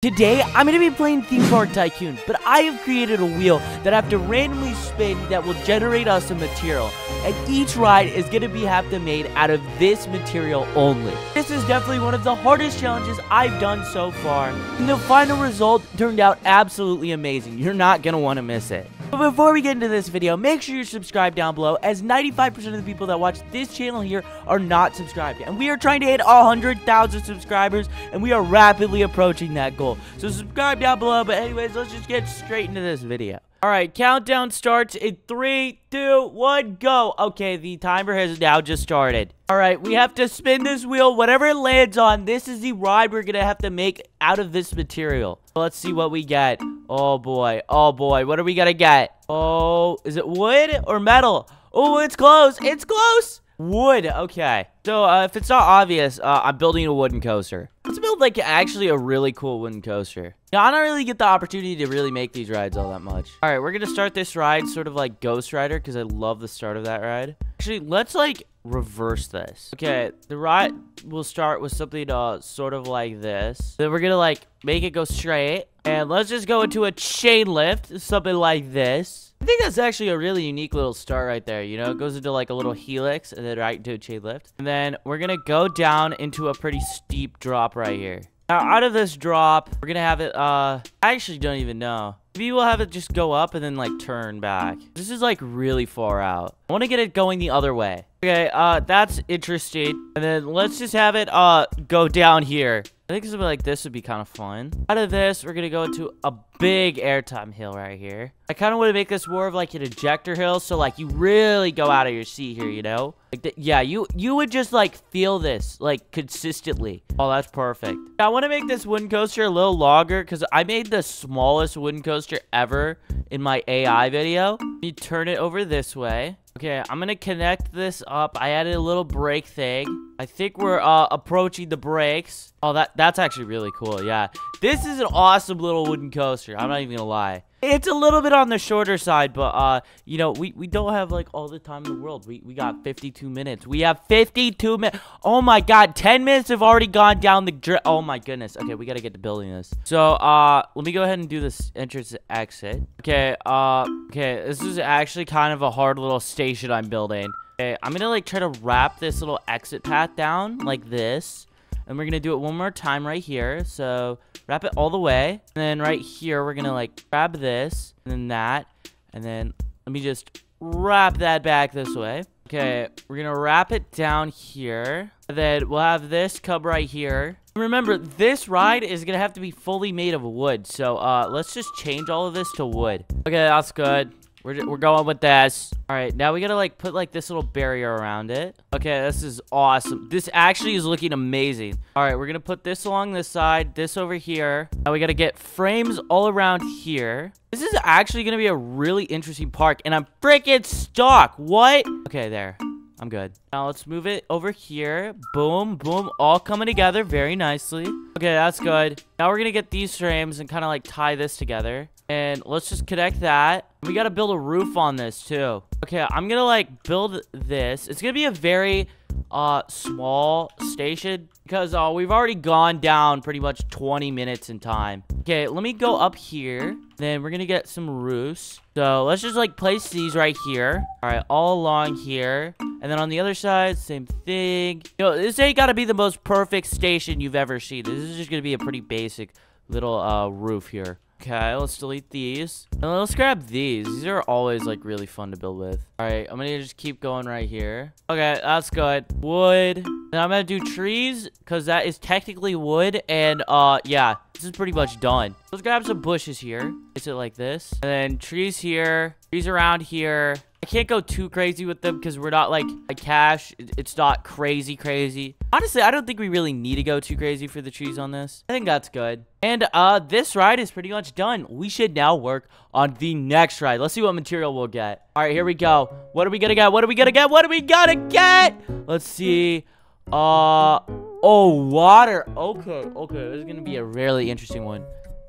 Today, I'm going to be playing Theme Park Tycoon, but I have created a wheel that I have to randomly spin that will generate us a material. And each ride is going to be have to made out of this material only. This is definitely one of the hardest challenges I've done so far. And the final result turned out absolutely amazing. You're not going to want to miss it. But before we get into this video, make sure you're subscribed down below, as 95% of the people that watch this channel here are not subscribed. And we are trying to hit 100,000 subscribers, and we are rapidly approaching that goal. So subscribe down below, but anyways, let's just get straight into this video. Alright, countdown starts in three, two, one, go. Okay, the timer has now just started. Alright, we have to spin this wheel. Whatever it lands on, this is the ride we're gonna have to make out of this material. Let's see what we get. Oh boy, oh boy, what are we gonna get? Oh, is it wood or metal? Oh, it's close, it's close. Wood, okay. So, uh, if it's not obvious, uh, I'm building a wooden coaster. Let's build, like, actually a really cool wooden coaster. Yeah, I don't really get the opportunity to really make these rides all that much. All right, we're gonna start this ride sort of like Ghost Rider, because I love the start of that ride. Actually, let's, like, reverse this. Okay, the ride will start with something, uh, sort of like this. Then we're gonna, like, make it go straight. And let's just go into a chain lift, something like this. I think that's actually a really unique little start right there. You know, it goes into like a little helix and then right into a chain lift. And then we're going to go down into a pretty steep drop right here. Now, out of this drop, we're going to have it, uh, I actually don't even know. Maybe we'll have it just go up and then like turn back. This is like really far out. I want to get it going the other way. Okay, uh, that's interesting. And then let's just have it, uh, go down here. I think something like this would be kind of fun. Out of this, we're gonna go into a big airtime hill right here. I kind of want to make this more of like an ejector hill, so like you really go out of your seat here, you know? Like, yeah, you you would just like feel this like consistently. Oh, that's perfect. I want to make this wooden coaster a little longer because I made the smallest wooden coaster ever in my AI video. You turn it over this way. Okay, I'm gonna connect this up. I added a little brake thing. I think we're uh, approaching the brakes. Oh, that that's actually really cool. Yeah, this is an awesome little wooden coaster. I'm not even gonna lie. It's a little bit on the shorter side, but, uh, you know, we, we don't have, like, all the time in the world. We, we got 52 minutes. We have 52 minutes. Oh, my God. 10 minutes have already gone down the... Oh, my goodness. Okay, we got to get to building this. So, uh, let me go ahead and do this entrance exit. Okay, uh, okay. This is actually kind of a hard little station I'm building. Okay, I'm gonna, like, try to wrap this little exit path down like this. And we're gonna do it one more time right here. So wrap it all the way. And then right here, we're gonna like grab this and then that. And then let me just wrap that back this way. Okay, we're gonna wrap it down here. And then we'll have this cub right here. Remember, this ride is gonna have to be fully made of wood. So uh, let's just change all of this to wood. Okay, that's good. We're, we're going with this. All right, now we gotta like put like this little barrier around it. Okay, this is awesome. This actually is looking amazing. All right, we're gonna put this along this side, this over here. Now we gotta get frames all around here. This is actually gonna be a really interesting park, and I'm freaking stuck. What? Okay, there. I'm good. Now let's move it over here. Boom, boom, all coming together very nicely. Okay, that's good. Now we're gonna get these frames and kind of like tie this together. And let's just connect that. We gotta build a roof on this too. Okay, I'm gonna like build this. It's gonna be a very uh small station because uh we've already gone down pretty much 20 minutes in time. Okay, let me go up here. Then we're gonna get some roofs. So let's just like place these right here. All right, all along here. And then on the other side, same thing. Know, this ain't gotta be the most perfect station you've ever seen. This is just gonna be a pretty basic little uh roof here. Okay, let's delete these. And let's grab these. These are always, like, really fun to build with. All right, I'm gonna just keep going right here. Okay, that's good. Wood. And I'm gonna do trees, because that is technically wood. And, uh, yeah, this is pretty much done. Let's grab some bushes here. Place it like this. And then trees here. Trees around here. I can't go too crazy with them because we're not like a cash. It's not crazy, crazy. Honestly, I don't think we really need to go too crazy for the trees on this. I think that's good. And uh, this ride is pretty much done. We should now work on the next ride. Let's see what material we'll get. All right, here we go. What are we gonna get? What are we gonna get? What are we gonna get? Let's see. Uh, oh, water. Okay, okay. This is gonna be a really interesting one.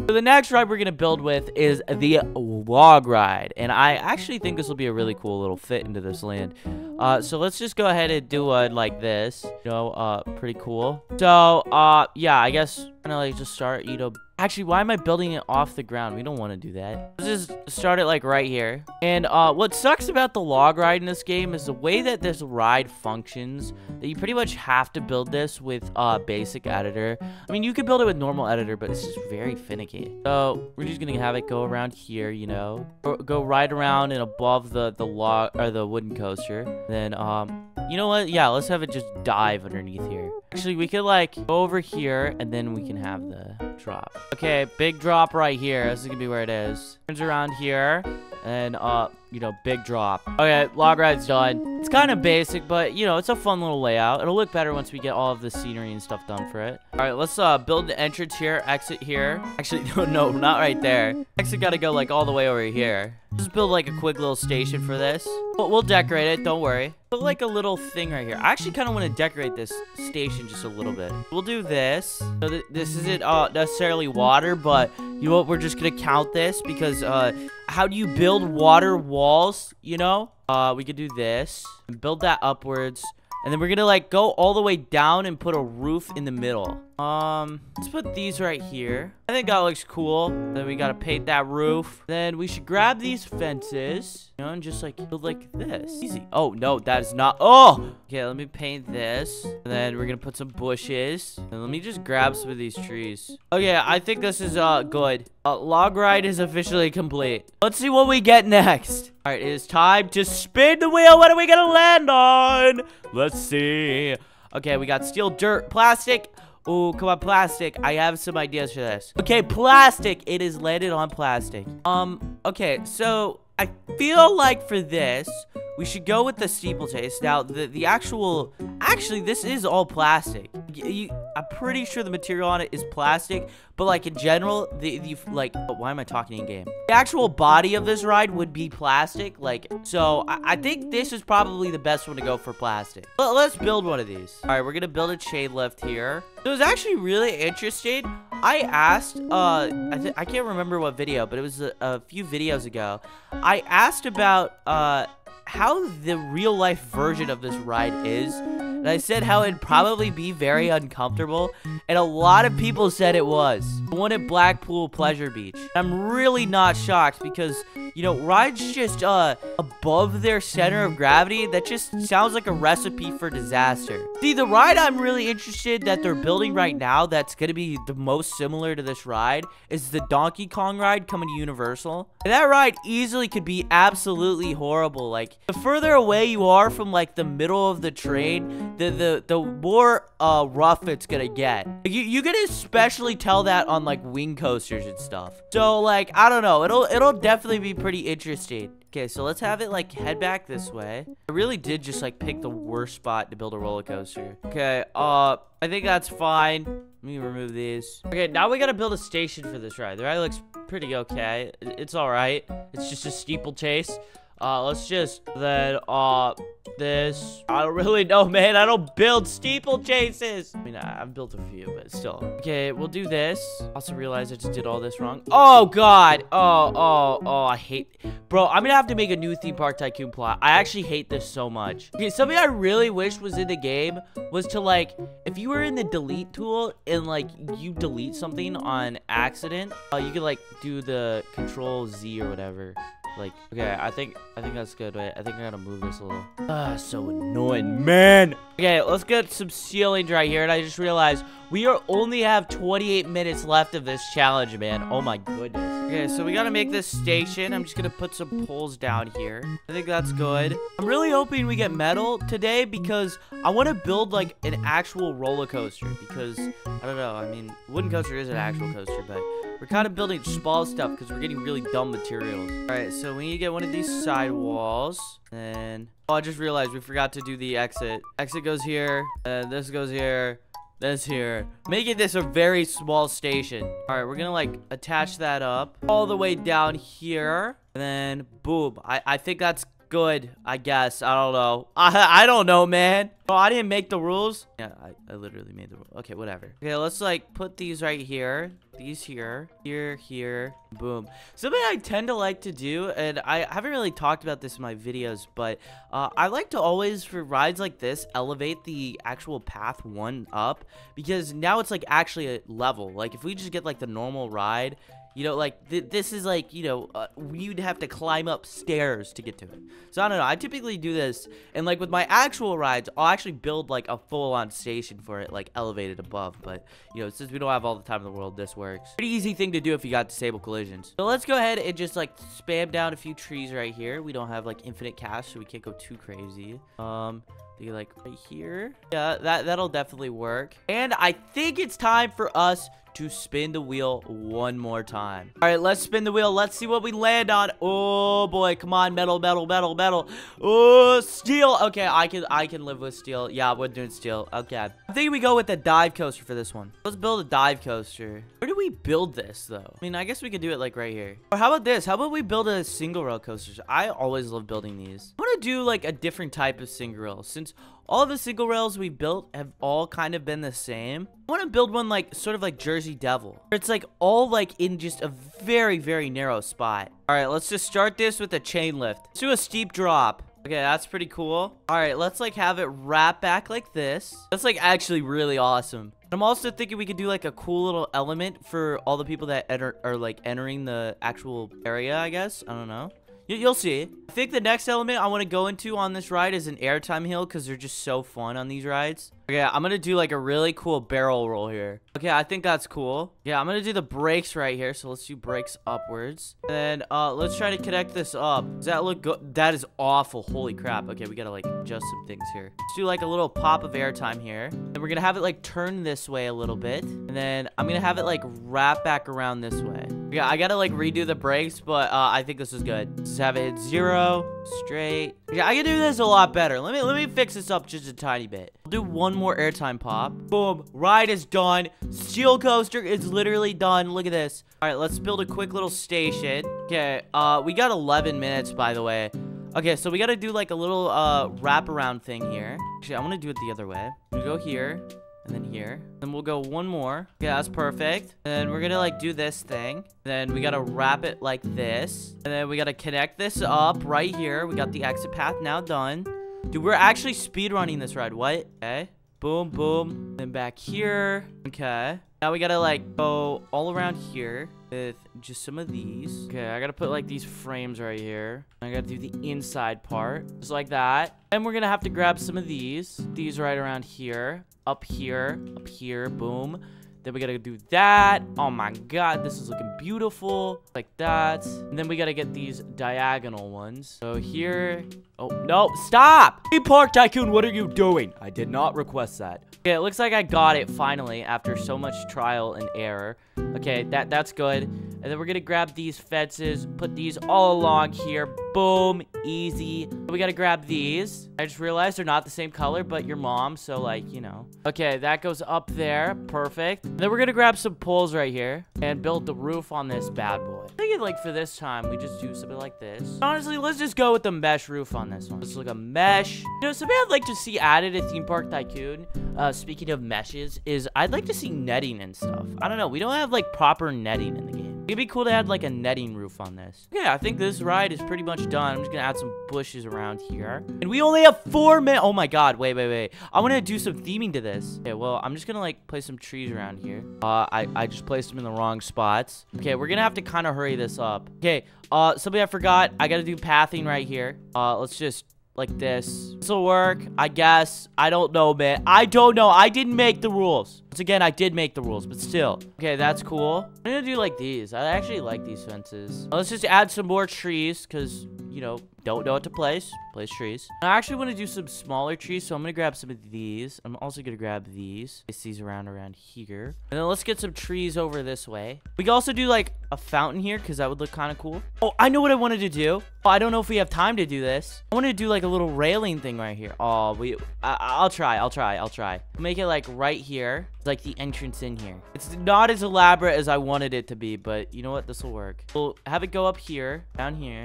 So the next ride we're going to build with is the log ride. And I actually think this will be a really cool little fit into this land. Uh, so let's just go ahead and do one like this. You know, uh, pretty cool. So, uh, yeah, I guess kind of like just start, you know, Actually, why am I building it off the ground? We don't want to do that. Let's just start it like right here. And uh, what sucks about the log ride in this game is the way that this ride functions, that you pretty much have to build this with uh, basic editor. I mean, you could build it with normal editor, but it's just very finicky. So we're just gonna have it go around here, you know, go, go right around and above the, the log or the wooden coaster. Then, um, you know what? Yeah, let's have it just dive underneath here. Actually, we could like go over here and then we can have the drop. Okay, big drop right here. This is gonna be where it is. Turns around here and uh, you know, big drop. Okay, log ride's done. It's kind of basic, but you know, it's a fun little layout. It'll look better once we get all of the scenery and stuff done for it. All right, let's uh build the entrance here, exit here. Actually, no, no, not right there. Exit gotta go like all the way over here. Just build like a quick little station for this. But we'll decorate it, don't worry. Put like a little thing right here. I actually kind of want to decorate this station just a little bit. We'll do this. So th this isn't uh, necessarily water, but you know what? We're just going to count this because uh, how do you build water walls, you know? Uh, we could do this and build that upwards. And then we're gonna like go all the way down and put a roof in the middle. Um, let's put these right here. I think that looks cool. Then we gotta paint that roof. Then we should grab these fences, you know, and just like build like this. Easy. Oh, no, that is not. Oh! Okay, let me paint this. And then we're gonna put some bushes. And let me just grab some of these trees. Okay, I think this is uh good. Uh, log ride is officially complete. Let's see what we get next. All right, it is time to spin the wheel. What are we gonna land on? Let's see. Okay, we got steel, dirt, plastic. Oh, come on, plastic. I have some ideas for this. Okay, plastic. It is landed on plastic. Um, okay, so I feel like for this, we should go with the steeplechase. Now, the, the actual... Actually, this is all plastic. You, I'm pretty sure the material on it is plastic. But, like, in general, the, the like... Why am I talking in-game? The actual body of this ride would be plastic. Like, so I, I, think this is probably the best one to go for plastic. But let's build one of these. All right, we're to build a chain lift here. It was actually really interesting. I asked, uh, I, I can't remember what video, but it was a, a few videos ago. I asked about, uh, how the real life version of this ride is. And I said how it'd probably be very uncomfortable. And a lot of people said it was. The one at Blackpool Pleasure Beach. I'm really not shocked because, you know, rides just uh above their center of gravity, that just sounds like a recipe for disaster. See, the ride I'm really interested that they're building right now that's gonna be the most similar to this ride is the Donkey Kong ride coming to Universal. And that ride easily could be absolutely horrible. Like, the further away you are from, like, the middle of the train, the the, the more uh, rough it's gonna get. You, you can especially tell that on, like, wing coasters and stuff. So, like, I don't know. It'll, it'll definitely be pretty interesting. Okay, so let's have it, like, head back this way. I really did just, like, pick the worst spot to build a roller coaster. Okay, uh, I think that's fine. Let me remove these. Okay, now we gotta build a station for this ride. The ride looks pretty okay. It's alright. It's just a steeplechase. Uh, let's just then, uh, this. I don't really know, man. I don't build steeplechases. I mean, I, have built a few, but still. Okay, we'll do this. Also realize I just did all this wrong. Oh, God. Oh, oh, oh, I hate... Bro, I'm gonna have to make a new theme park tycoon plot. I actually hate this so much. Okay, something I really wish was in the game was to, like, if you were in the delete tool and, like, you delete something on accident, uh, you could, like, do the control Z or whatever. Like, okay, I think I think that's good. Wait, I think I gotta move this a little. Ah, so annoying, man. Okay, let's get some ceilings right here. And I just realized we are only have 28 minutes left of this challenge, man. Oh my goodness. Okay, so we gotta make this station. I'm just gonna put some poles down here. I think that's good. I'm really hoping we get metal today because I want to build like an actual roller coaster because I don't know. I mean, wooden coaster is an actual coaster, but we're kind of building small stuff because we're getting really dumb materials. All right, so we need to get one of these side walls. And, oh, I just realized we forgot to do the exit. Exit goes here, and this goes here, this here. Making this a very small station. All right, we're gonna, like, attach that up all the way down here. And then, boom. I, I think that's good, I guess. I don't know. I, I don't know, man. Oh, I didn't make the rules. Yeah, I, I literally made the rules. Okay, whatever. Okay, let's like put these right here. These here, here, here, boom. Something I tend to like to do, and I haven't really talked about this in my videos, but uh, I like to always, for rides like this, elevate the actual path one up, because now it's like actually a level. Like if we just get like the normal ride, you know, like, th this is like, you know, uh, you'd have to climb up stairs to get to it. So, I don't know. I typically do this. And, like, with my actual rides, I'll actually build, like, a full-on station for it, like, elevated above. But, you know, since we don't have all the time in the world, this works. Pretty easy thing to do if you got disabled collisions. So, let's go ahead and just, like, spam down a few trees right here. We don't have, like, infinite cash, so we can't go too crazy. Um... Do like right here? Yeah, that, that'll definitely work. And I think it's time for us to spin the wheel one more time. All right, let's spin the wheel. Let's see what we land on. Oh boy, come on, metal, metal, metal, metal. Oh, steel. Okay, I can I can live with steel. Yeah, we're doing steel. Okay. I think we go with the dive coaster for this one. Let's build a dive coaster. Where do we build this though? I mean, I guess we could do it like right here. Or how about this? How about we build a single rail coaster? I always love building these. Do like a different type of single rail since all the single rails we built have all kind of been the same. I want to build one like sort of like Jersey Devil. It's like all like in just a very, very narrow spot. All right, let's just start this with a chain lift. Let's do a steep drop. Okay, that's pretty cool. All right, let's like have it wrap back like this. That's like actually really awesome. I'm also thinking we could do like a cool little element for all the people that enter are like entering the actual area, I guess. I don't know. You'll see. I think the next element I want to go into on this ride is an airtime hill because they're just so fun on these rides. Okay, I'm to do like a really cool barrel roll here. Okay, I think that's cool. Yeah, I'm to do the brakes right here. So let's do brakes upwards. And uh, let's try to connect this up. Does that look good? That is awful. Holy crap. Okay, we got to like adjust some things here. Let's do like a little pop of airtime here. And we're to have it like turn this way a little bit. And then I'm to have it like wrap back around this way. Yeah, I got to like redo the brakes, but uh, I think this is good. Just have it hit zero, straight. I can do this a lot better. Let me let me fix this up just a tiny bit. I'll do one more airtime pop. Boom. Ride is done. Steel coaster is literally done. Look at this. All right, let's build a quick little station. Okay, uh, we got 11 minutes, by the way. Okay, so we got to do like a little uh wraparound thing here. Actually, I want to do it the other way. We go here and then here. Then we'll go one more. Yeah, that's perfect. And then we're gonna like do this thing. Then we gotta wrap it like this. And then we gotta connect this up right here. We got the exit path now done. Dude, we're actually speed running this ride. What? Okay. Boom, boom. Then back here. Okay. Now we gotta like go all around here with just some of these. Okay, I gotta put like these frames right here. I gotta do the inside part, just like that. And we're gonna have to grab some of these. These right around here, up here, up here, boom. Then we gotta do that. Oh my god, this is looking beautiful. Like that. And then we gotta get these diagonal ones. So here. Oh, no, stop! Hey, Park Tycoon, what are you doing? I did not request that. Okay, it looks like I got it finally after so much trial and error. Okay, that that's good. And then we're gonna grab these fences, put these all along here. Boom, easy. We gotta grab these. I just realized they're not the same color, but your mom, so like, you know. Okay, that goes up there. Perfect. And then we're gonna grab some poles right here and build the roof on this bad boy. I think like for this time, we just do something like this. Honestly, let's just go with the mesh roof on this one. Let's look a mesh. You know, something I'd like to see added at Theme Park Tycoon, uh, speaking of meshes, is I'd like to see netting and stuff. I don't know. We don't have like proper netting in the game. It'd be cool to add like a netting roof on this. Yeah, I think this ride is pretty much done. I'm just gonna add some bushes around here. And we only have four minutes. Oh my god, wait, wait, wait. I wanna do some theming to this. Okay, well, I'm just gonna like place some trees around here. Uh, I, I just placed them in the wrong spots. Okay, we're gonna have to kind of hurry this up. Okay, uh, something I forgot. I gotta do pathing right here. Uh, let's just like this. This will work, I guess. I don't know, man. I don't know. I didn't make the rules. Once again, I did make the rules, but still. Okay, that's cool. I'm gonna do like these. I actually like these fences. Let's just add some more trees, because, you know, don't know what to place. Place trees. I actually want to do some smaller trees, so I'm going to grab some of these. I'm also going to grab these. Place these around around here. And then let's get some trees over this way. We can also do like a fountain here, because that would look kind of cool. Oh, I know what I wanted to do. Oh, I don't know if we have time to do this. I want to do like a little railing thing right here. Oh, we. I, I'll try. I'll try. I'll try. Make it like right here. It's, like the entrance in here. It's not as elaborate as I wanted it to be, but you know what? This will work. We'll have it go up here, down here,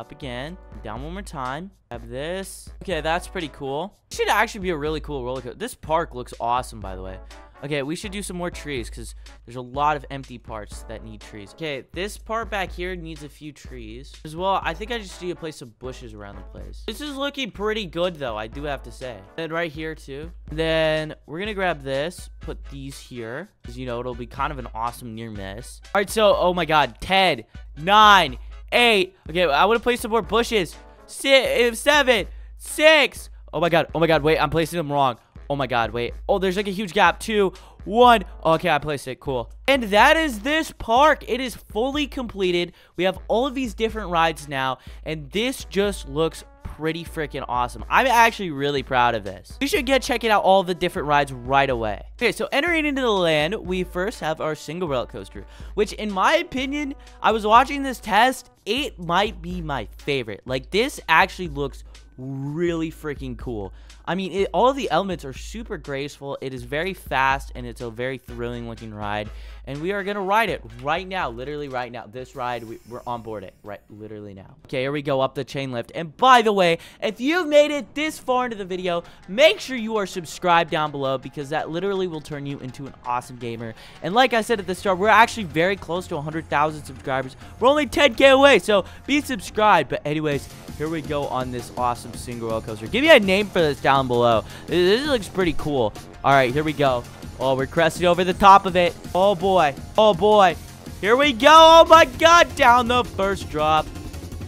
up again, down one more time. Have this. Okay, that's pretty cool. Should actually be a really cool roller coaster. This park looks awesome, by the way. Okay, we should do some more trees because there's a lot of empty parts that need trees. Okay, this part back here needs a few trees. As well, I think I just need to place some bushes around the place. This is looking pretty good though, I do have to say. Then right here too. Then we're gonna grab this, put these here. Because, you know, it'll be kind of an awesome near miss. All right, so, oh my god, 10, 9, 8. Okay, I want to place some more bushes. Six, uh, 7, 6. Oh my god, oh my god, wait, I'm placing them wrong. Oh my god, wait. Oh, there's like a huge gap. Two, one. Okay, I placed it. Cool. And that is this park. It is fully completed. We have all of these different rides now. And this just looks pretty freaking awesome. I'm actually really proud of this. You should get checking out all the different rides right away. Okay, so entering into the land, we first have our single rail coaster, which in my opinion, I was watching this test, it might be my favorite. Like this actually looks really freaking cool. I mean, it, all of the elements are super graceful. It is very fast, and it's a very thrilling looking ride. And we are going to ride it right now, literally right now. This ride, we, are on board it right literally now. Okay, here we go up the chain lift. And by the way, if you've made it this far into the video, make sure you are subscribed down below because that literally will turn you into an awesome gamer. And like I said at the start, we're actually very close to 100,000 subscribers. We're only 10k away, so be subscribed. But anyways, here we go on this awesome single roller coaster. Give me a name for this down below. This, this looks pretty cool. All right, here we go. Oh, we're cresting over the top of it. Oh, boy. Oh, boy. Here we go. Oh, my God. Down the first drop.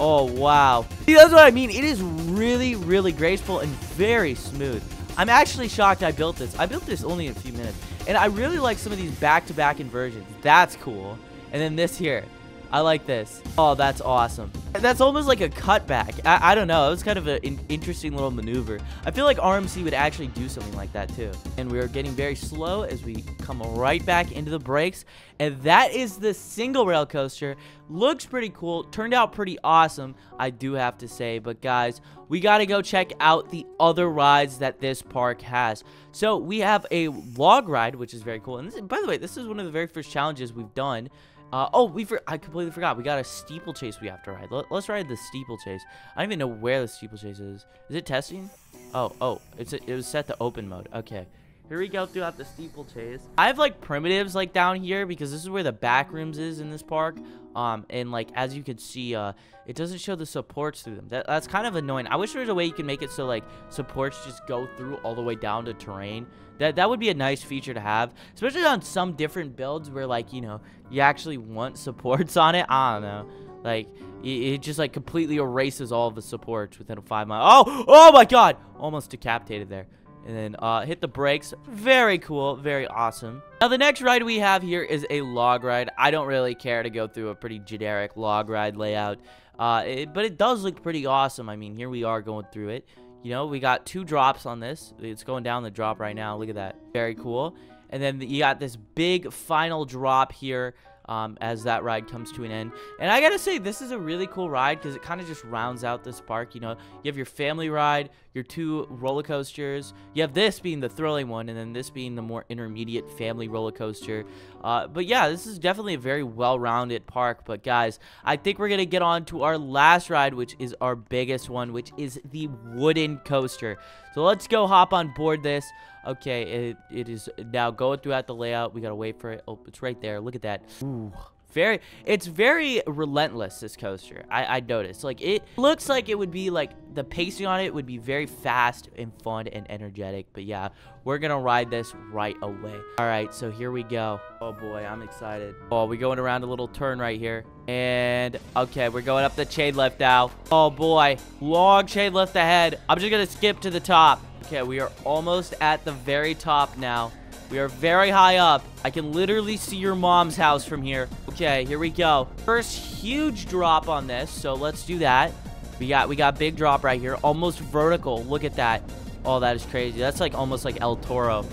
Oh, wow. See, that's what I mean. It is really, really graceful and very smooth. I'm actually shocked I built this. I built this only in a few minutes. And I really like some of these back-to-back -back inversions. That's cool. And then this here. I like this. Oh, that's awesome. That's almost like a cutback. I, I don't know. It was kind of an interesting little maneuver. I feel like RMC would actually do something like that too. And we are getting very slow as we come right back into the brakes. And that is the single rail coaster. Looks pretty cool. Turned out pretty awesome, I do have to say. But guys, we got to go check out the other rides that this park has. So we have a log ride, which is very cool. And this, by the way, this is one of the very first challenges we've done. Uh, oh, we for I completely forgot. We got a steeplechase we have to ride. Let, us ride the steeplechase. I don't even know where the steeplechase is. Is it testing? Oh, oh, it's a, it was set to open mode. Okay. Here we go throughout the steeplechase. I have like primitives like down here because this is where the back rooms is in this park. Um, and like as you can see, uh, it doesn't show the supports through them. That, that's kind of annoying. I wish there was a way you can make it so like supports just go through all the way down to terrain. That that would be a nice feature to have, especially on some different builds where like you know you actually want supports on it. I don't know. Like, it, just, like, completely erases all of the supports within a five mile. Oh! Oh, my God! Almost decapitated there and then uh, hit the brakes. Very cool, very awesome. Now, the next ride we have here is a log ride. I don't really care to go through a pretty generic log ride layout, uh, it, but it does look pretty awesome. I mean, here we are going through it. You know, we got two drops on this. It's going down the drop right now. Look at that. Very cool. And then you got this big final drop here um, as that ride comes to an end. And I gotta say, this is a really cool ride because it kind of just rounds out this park. You know, you have your family ride, your two roller coasters. You have this being the thrilling one, and then this being the more intermediate family roller coaster. Uh, but yeah, this is definitely a very well-rounded park. But guys, I think we're gonna get on to our last ride, which is our biggest one, which is the wooden coaster. So let's go hop on board this. Okay, it, it is now going throughout the layout. We gotta wait for it. Oh, it's right there. Look at that. Ooh, very it's very relentless this coaster. I i noticed. Like it looks like it would be like the pacing on it would be very fast and fun and energetic but yeah we're gonna ride this right away. All right so here we go. Oh boy i'm excited. Oh we're going around a little turn right here. And okay we're going up the chain lift now. Oh boy long chain lift ahead. I'm just gonna skip to the top. Okay, we are almost at the very top now. We are very high up. I can literally see your mom's house from here. Okay, here we go. First huge drop on this, so let's do that. We got we got big drop right here, almost vertical. Look at that. Oh, that is crazy. That's like almost like El Toro.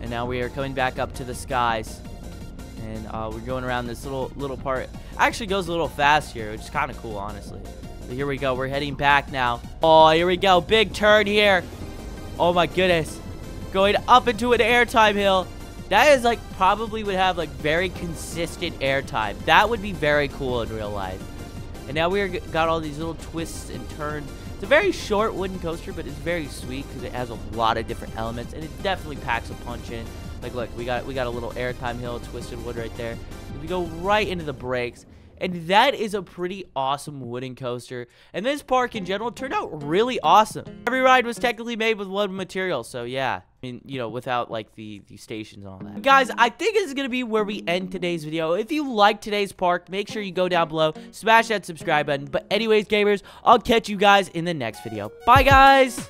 And now we are coming back up to the skies. And uh, we're going around this little little part. Actually goes a little fast here, which is kind of cool, honestly. But here we go. We're heading back now. Oh, here we go. Big turn here. Oh my goodness. Going up into an airtime hill. That is like probably would have like very consistent airtime. That would be very cool in real life. And now we got all these little twists and turns. It's a very short wooden coaster, but it's very sweet because it has a lot of different elements, and it definitely packs a punch in. Like, look, we got we got a little airtime hill, twisted wood right there. We go right into the brakes. And that is a pretty awesome wooden coaster. And this park in general turned out really awesome. Every ride was technically made with wood material, so yeah. I mean, you know, without like the, the stations and all that. Guys, I think this is going to be where we end today's video. If you like today's park, make sure you go down below, smash that subscribe button. But anyways, gamers, I'll catch you guys in the next video. Bye, guys!